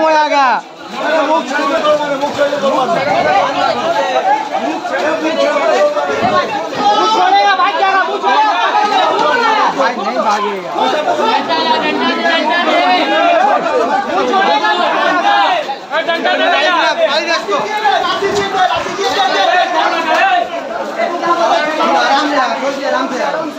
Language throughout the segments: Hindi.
खत्म हो जाएगा भाई नहीं भागेगा आराम से आराम से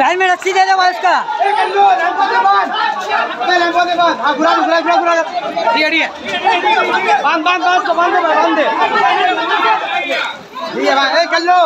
टाइम में रस्सी दे दो भाई उसका हाँ, है, है। बाँध, बाँध, बाँध बाँध दे, बाँध दे। ठीक है, भाई, कर लो